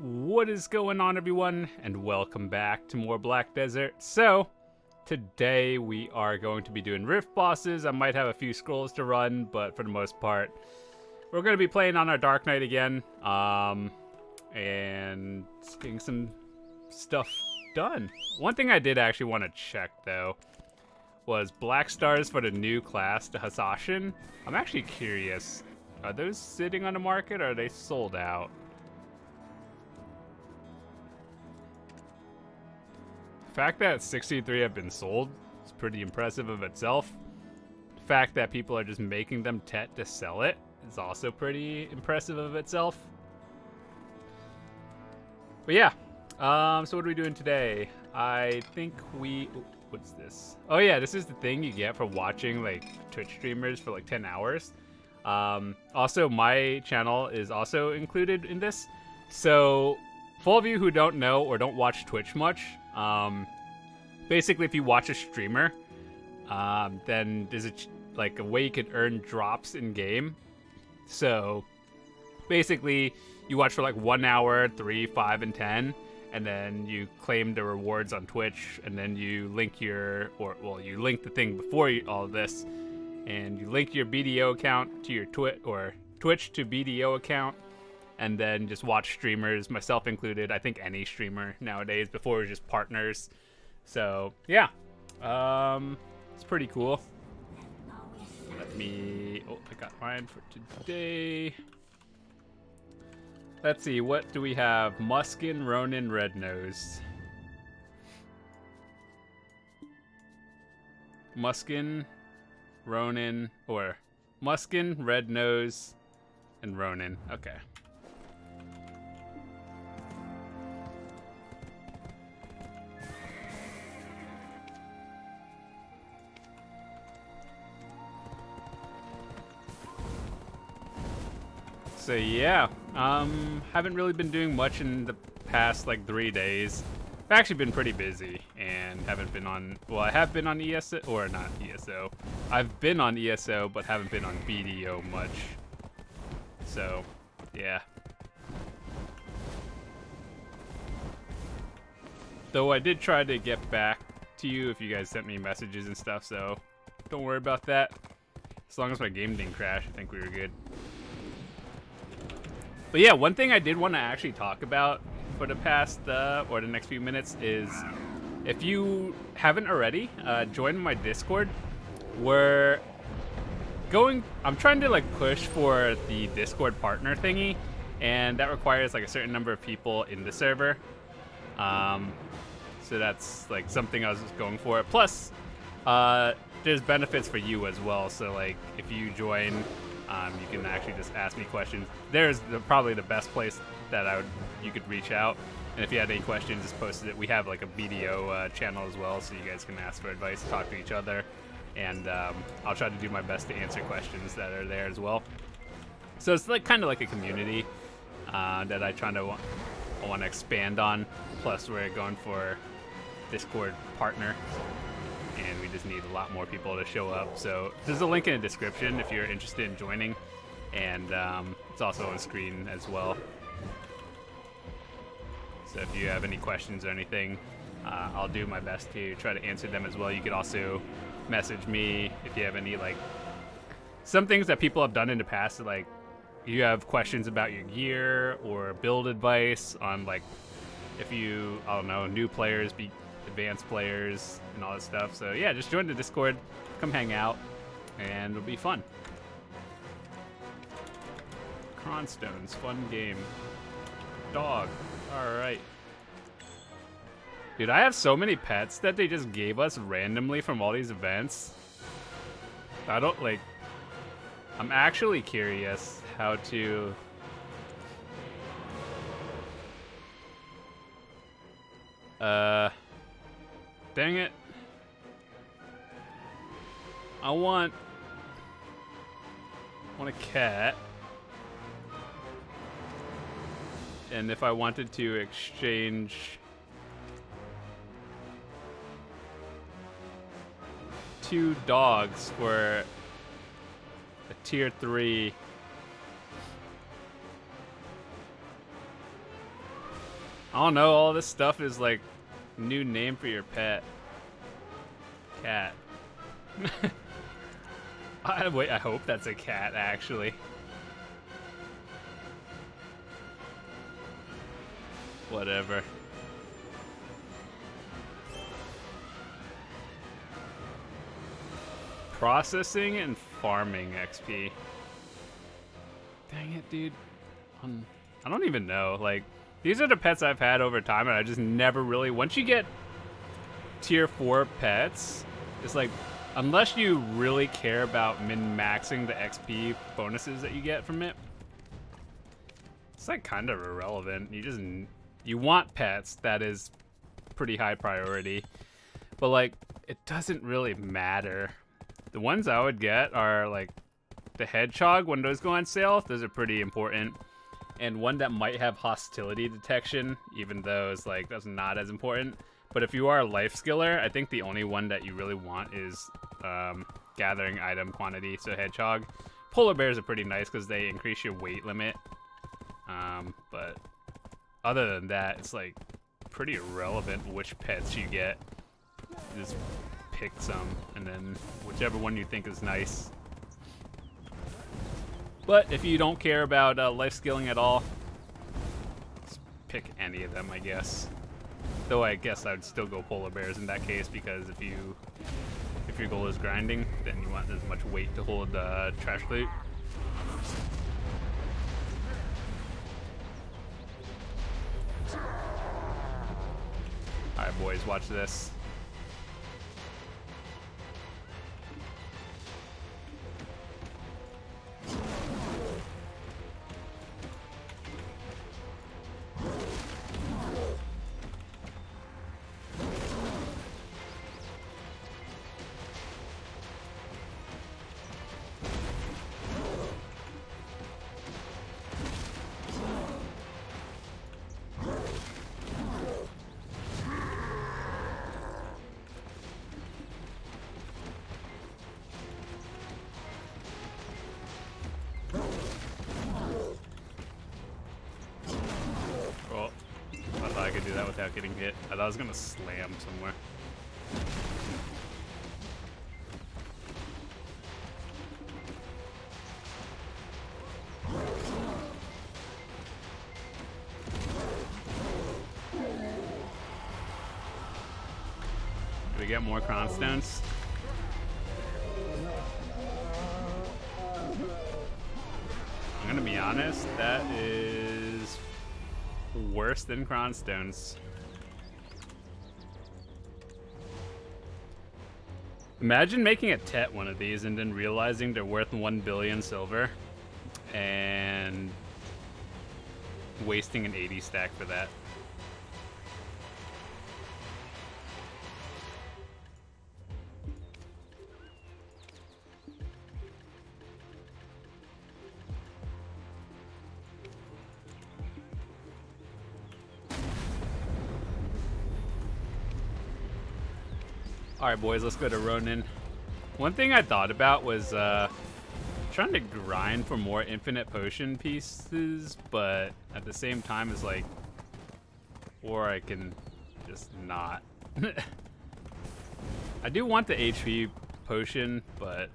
What is going on, everyone, and welcome back to more Black Desert. So, today we are going to be doing Rift bosses. I might have a few scrolls to run, but for the most part, we're going to be playing on our Dark Knight again, um, and getting some stuff done. One thing I did actually want to check, though, was Black Stars for the new class, the Hashashin. I'm actually curious, are those sitting on the market, or are they sold out? Fact that 63 have been sold is pretty impressive of itself. The fact that people are just making them tet to sell it is also pretty impressive of itself. But yeah, um, so what are we doing today? I think we, what's this? Oh yeah, this is the thing you get for watching like Twitch streamers for like 10 hours. Um, also, my channel is also included in this. So, for all of you who don't know or don't watch Twitch much, um, basically, if you watch a streamer, um, then there's a like a way you can earn drops in game. So basically, you watch for like one hour, three, five, and ten, and then you claim the rewards on Twitch, and then you link your or well, you link the thing before you, all this, and you link your BDO account to your Twitch or Twitch to BDO account, and then just watch streamers, myself included. I think any streamer nowadays. Before it was just partners. So yeah, um, it's pretty cool. Let me. Oh, I got mine for today. Let's see, what do we have? Muskan, Ronin, Red Nose. Muskan, Ronin, or Muskan, Red Nose, and Ronin. Okay. So yeah, um, haven't really been doing much in the past like three days. I've actually been pretty busy and haven't been on, well, I have been on ESO, or not ESO. I've been on ESO, but haven't been on BDO much. So, yeah. Though I did try to get back to you if you guys sent me messages and stuff, so don't worry about that. As long as my game didn't crash, I think we were good. But yeah, one thing I did want to actually talk about for the past uh, or the next few minutes is if you haven't already, uh, join my Discord. We're going. I'm trying to like push for the Discord partner thingy, and that requires like a certain number of people in the server. Um, so that's like something I was going for. Plus, uh, there's benefits for you as well. So like if you join um, you can actually just ask me questions. There's the, probably the best place that I would you could reach out. And if you had any questions, just post it. We have like a BDO uh, channel as well, so you guys can ask for advice, talk to each other, and um, I'll try to do my best to answer questions that are there as well. So it's like kind of like a community uh, that I try to want, want to expand on. Plus, we're going for Discord partner and we just need a lot more people to show up. So there's a link in the description if you're interested in joining, and um, it's also on screen as well. So if you have any questions or anything, uh, I'll do my best to try to answer them as well. You could also message me if you have any like some things that people have done in the past, like you have questions about your gear or build advice on like if you I don't know new players be advanced players and all this stuff. So yeah, just join the Discord, come hang out, and it'll be fun. Cronstones, fun game. Dog, alright. Dude, I have so many pets that they just gave us randomly from all these events. I don't, like... I'm actually curious how to... Uh... Dang it. I want... I want a cat. And if I wanted to exchange... Two dogs for a tier 3 I don't know, all this stuff is like new name for your pet. Cat. I, wait, I hope that's a cat, actually. Whatever. Processing and farming XP. Dang it, dude. Um, I don't even know. Like, these are the pets I've had over time, and I just never really. Once you get tier 4 pets, it's like, unless you really care about min maxing the XP bonuses that you get from it, it's like kind of irrelevant. You just. You want pets, that is pretty high priority. But, like, it doesn't really matter the ones I would get are like the hedgehog when those go on sale. Those are pretty important. And one that might have hostility detection, even though it's like that's not as important. But if you are a life skiller, I think the only one that you really want is um, gathering item quantity. So hedgehog, polar bears are pretty nice because they increase your weight limit. Um, but other than that, it's like pretty irrelevant which pets you get. Just pick some, and then whichever one you think is nice. But if you don't care about uh, life skilling at all, pick any of them, I guess. Though I guess I would still go polar bears in that case because if you if your goal is grinding, then you want as much weight to hold uh, trash loot. Alright boys, watch this. Without getting hit. I thought I was gonna slam somewhere. Do we get more crown stones? I'm gonna be honest, that is worse than crown Imagine making a Tet one of these and then realizing they're worth 1 billion silver and wasting an 80 stack for that. Alright, boys, let's go to Ronin. One thing I thought about was uh, trying to grind for more infinite potion pieces, but at the same time, it's like, or I can just not. I do want the HP potion, but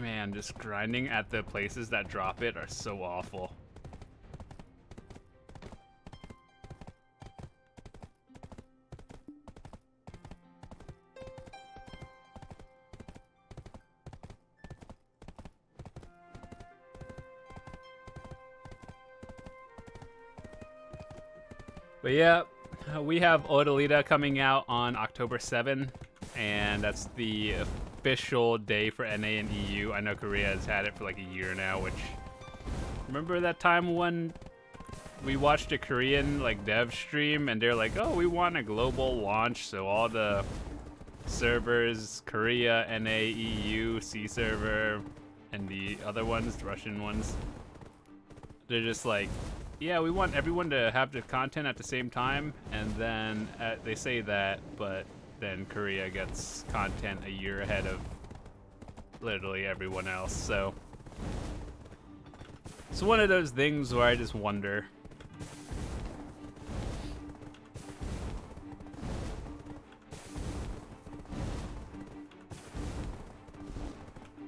man, just grinding at the places that drop it are so awful. But yeah, we have O'dyllita coming out on October 7, and that's the official day for NA and EU. I know Korea has had it for like a year now, which remember that time when we watched a Korean like dev stream and they're like, "Oh, we want a global launch, so all the servers, Korea, NA, EU, C server, and the other ones, the Russian ones, they're just like, yeah, we want everyone to have the content at the same time, and then uh, they say that, but then Korea gets content a year ahead of literally everyone else, so. It's one of those things where I just wonder.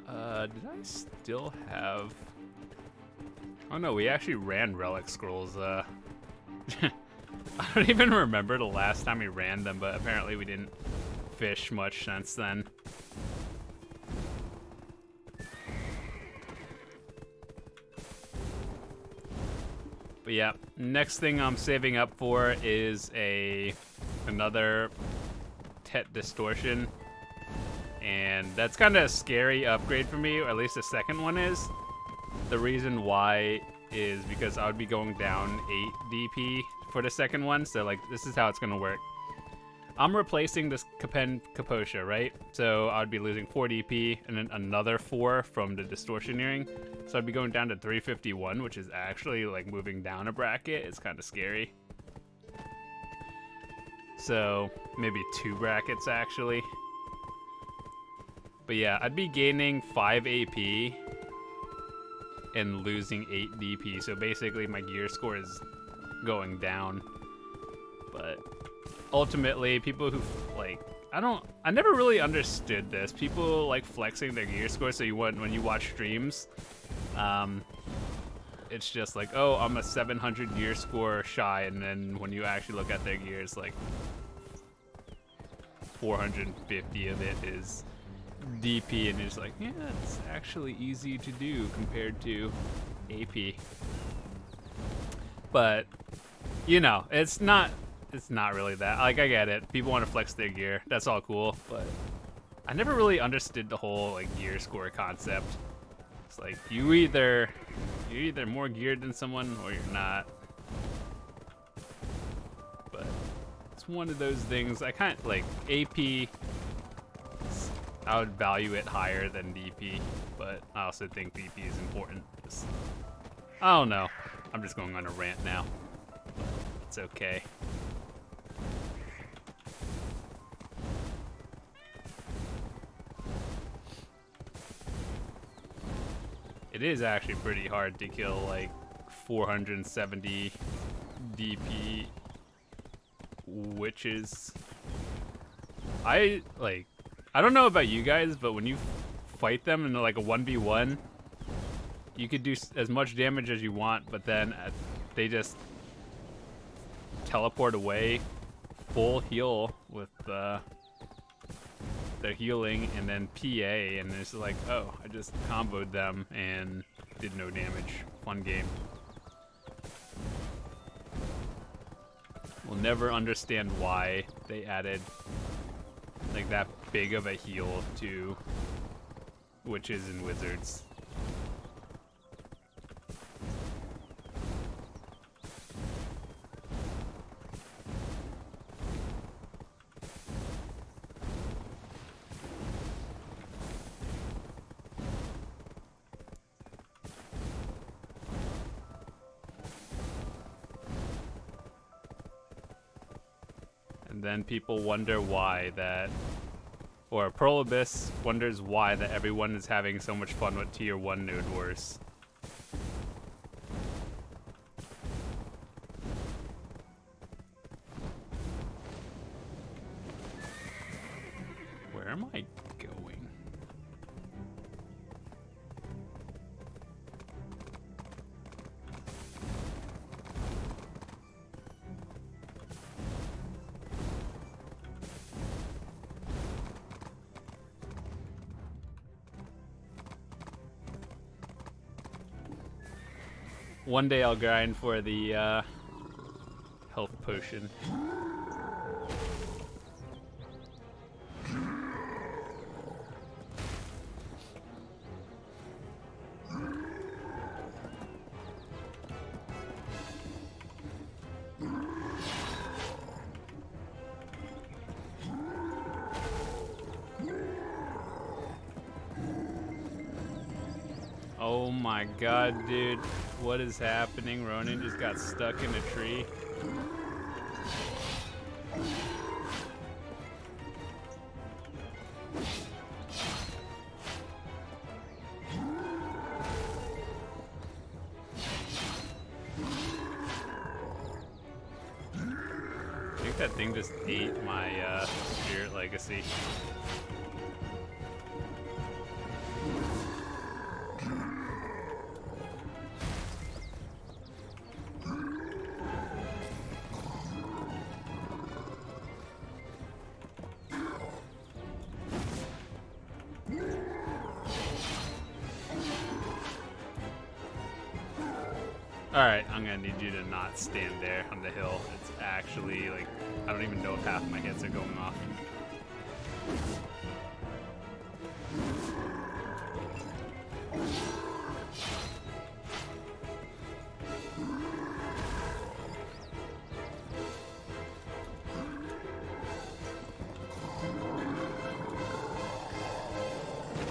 Uh, did I still have... Oh no, we actually ran Relic Scrolls. Uh, I don't even remember the last time we ran them, but apparently we didn't fish much since then. But yeah, next thing I'm saving up for is a another Tet Distortion. And that's kind of a scary upgrade for me, or at least the second one is. The reason why is because I would be going down 8 DP for the second one, so like this is how it's going to work. I'm replacing this Capen Kaposha, right? So I'd be losing 4 DP and then another 4 from the Distortion Earring. So I'd be going down to 351, which is actually like moving down a bracket. It's kind of scary. So maybe two brackets actually. But yeah, I'd be gaining 5 AP and losing 8 DP. So basically my gear score is going down. But ultimately, people who, like, I don't, I never really understood this. People like flexing their gear score so you want, when you watch streams, um, it's just like, oh, I'm a 700 gear score shy, and then when you actually look at their gears, like 450 of it is DP, and it's like, yeah, it's actually easy to do compared to AP. But you know, it's not it's not really that. Like I get it. People want to flex their gear. That's all cool, but I never really understood the whole like gear score concept. It's like you either you're either more geared than someone or you're not. But it's one of those things. I kind of like AP I would value it higher than DP, but I also think DP is important. Just, I don't know. I'm just going on a rant now. It's okay. It is actually pretty hard to kill like 470 DP witches. I like I don't know about you guys, but when you fight them in like a 1v1, you could do as much damage as you want, but then uh, they just teleport away full heal with uh, their healing and then PA and it's like, oh, I just comboed them and did no damage. Fun game. We'll never understand why they added like that big of a heal to witches and wizards. And people wonder why that, or Pearl Abyss wonders why that everyone is having so much fun with Tier 1 Nude Wars. One day I'll grind for the uh, health potion. God, dude. What is happening? Ronin just got stuck in a tree. Stand there on the hill. It's actually, like, I don't even know if half of my hits are going off.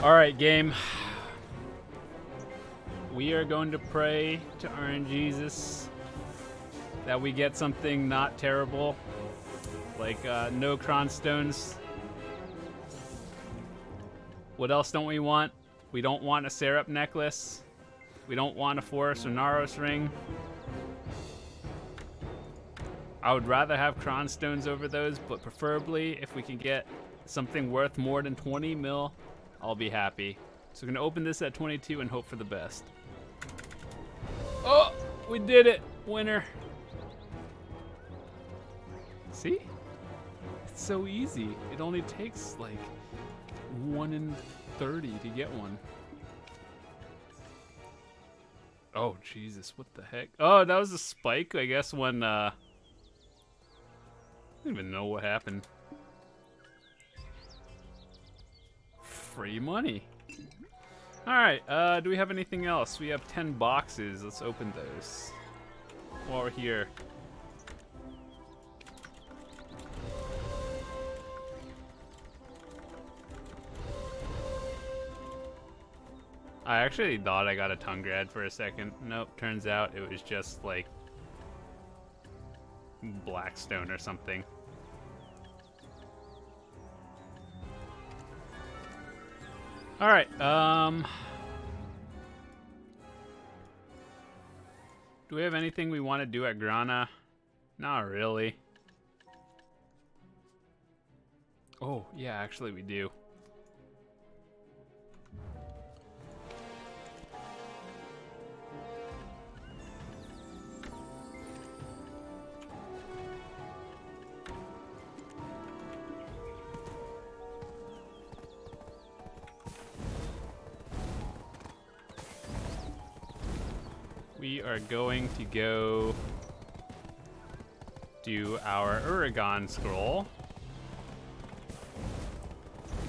Alright, game. We are going to pray to RNGesus that we get something not terrible, like uh, no cron stones. What else don't we want? We don't want a Syrup necklace. We don't want a Forest Ronaros ring. I would rather have cron stones over those, but preferably if we can get something worth more than 20 mil, I'll be happy. So we're gonna open this at 22 and hope for the best. Oh, we did it, winner. See? It's so easy. It only takes like one in 30 to get one. Oh, Jesus, what the heck? Oh, that was a spike, I guess, when, uh... I don't even know what happened. Free money. Alright, uh, do we have anything else? We have 10 boxes. Let's open those. While we're here. I actually thought I got a Tungrad for a second. Nope, turns out it was just like Blackstone or something. All right. Um, do we have anything we want to do at Grana? Not really. Oh, yeah, actually we do. We are going to go do our Urugon scroll.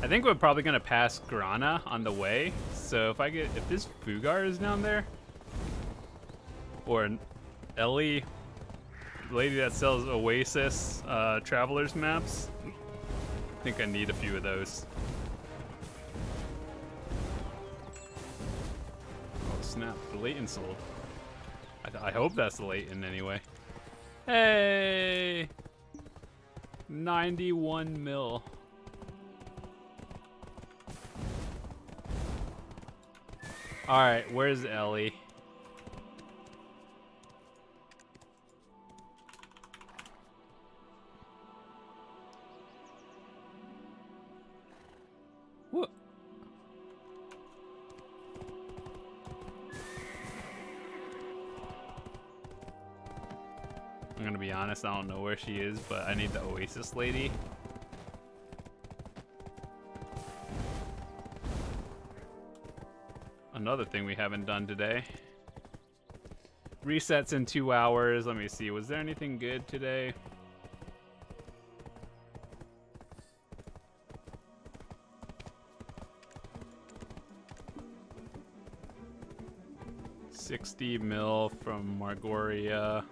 I think we're probably gonna pass Grana on the way. So if I get, if this Fughar is down there, or an Ellie, lady that sells Oasis uh, travelers maps, I think I need a few of those. Oh snap, the latent sold. I, I hope that's latent anyway. Hey! 91 mil. Alright, where's Ellie? Honest, I don't know where she is, but I need the Oasis lady. Another thing we haven't done today. Resets in two hours. Let me see. Was there anything good today? Sixty mil from Margoria.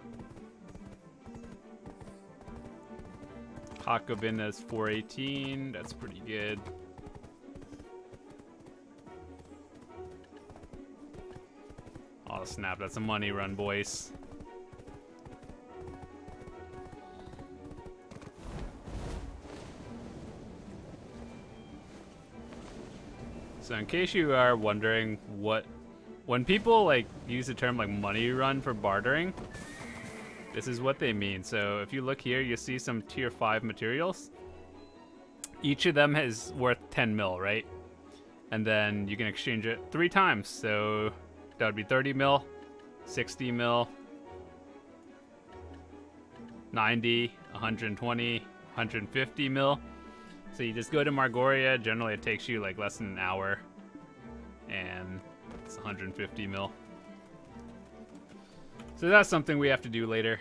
Is 418. That's pretty good. Oh, snap. That's a money run, boys. So in case you are wondering what... When people, like, use the term, like, money run for bartering, this is what they mean. So if you look here, you see some tier 5 materials. Each of them is worth 10 mil, right? And then you can exchange it three times. So that would be 30 mil, 60 mil, 90, 120, 150 mil. So you just go to Margoria. Generally, it takes you like less than an hour. And it's 150 mil. So that's something we have to do later.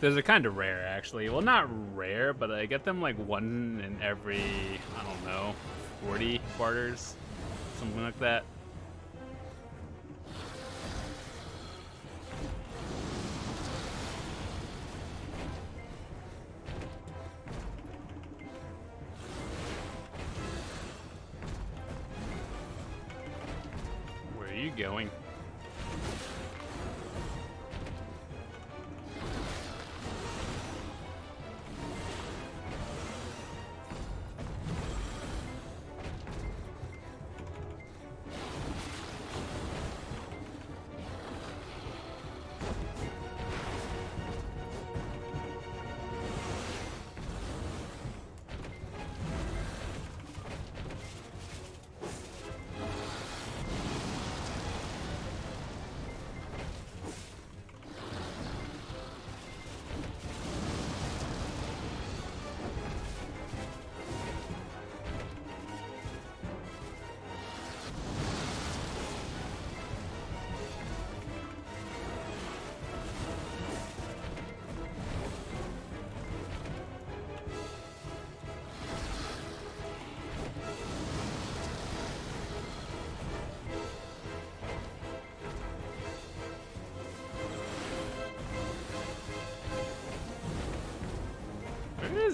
Those are kind of rare, actually. Well, not rare, but I get them like one in every, I don't know, 40 quarters, something like that.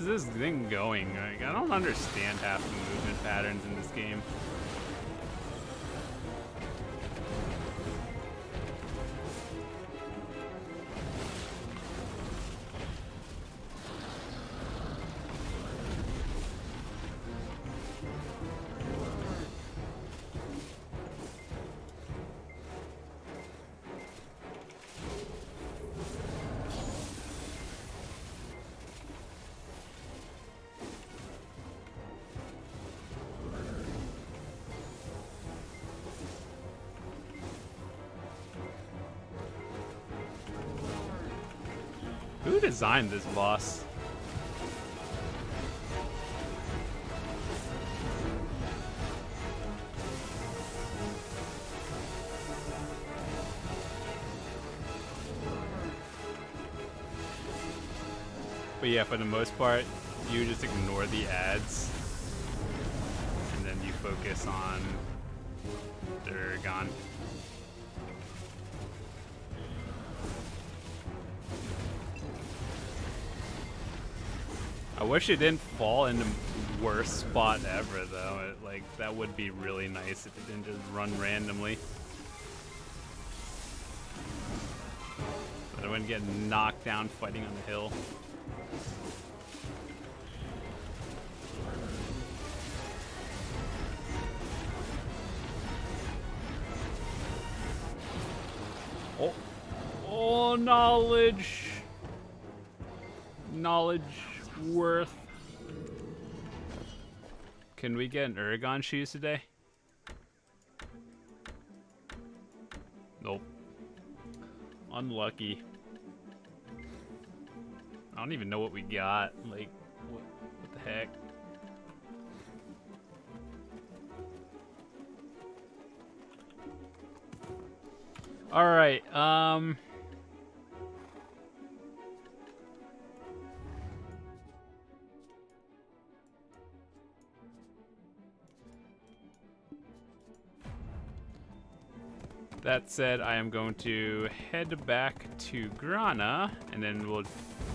Is this thing going? Like, I don't understand half the movement patterns in this game. Designed this boss? But yeah, for the most part, you just ignore the ads. And then you focus on Durgan. I wish it didn't fall in the worst spot ever, though. It, like, that would be really nice if it didn't just run randomly. But I wouldn't get knocked down fighting on the hill. Oh, oh, knowledge, knowledge worth. Can we get an Urugon shoes today? Nope. Unlucky. I don't even know what we got. Like, what, what the heck? All right. Um. That said, I am going to head back to Grana, and then we'll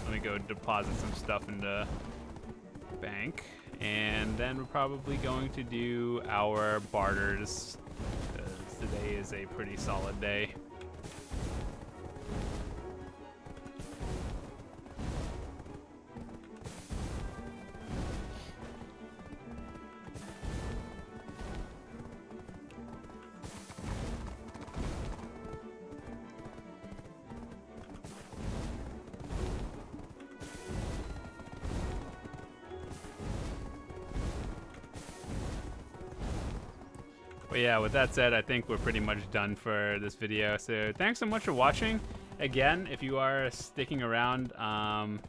let me go deposit some stuff in the bank, and then we're probably going to do our barters, because today is a pretty solid day. But yeah, with that said, I think we're pretty much done for this video. So thanks so much for watching. Again, if you are sticking around, um,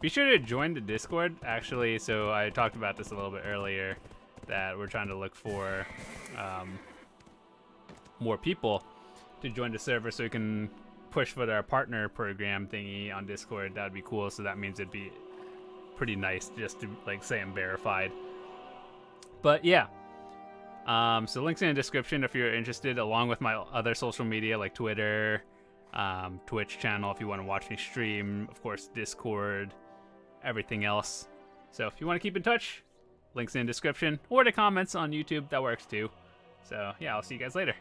be sure to join the Discord, actually. So I talked about this a little bit earlier, that we're trying to look for um, more people to join the server so we can push for our partner program thingy on Discord. That'd be cool. So that means it'd be pretty nice just to like say I'm verified. But yeah. Um, so links in the description if you're interested, along with my other social media like Twitter, um, Twitch channel if you want to watch me stream, of course Discord, everything else. So if you want to keep in touch, links in the description or the comments on YouTube, that works too. So yeah, I'll see you guys later.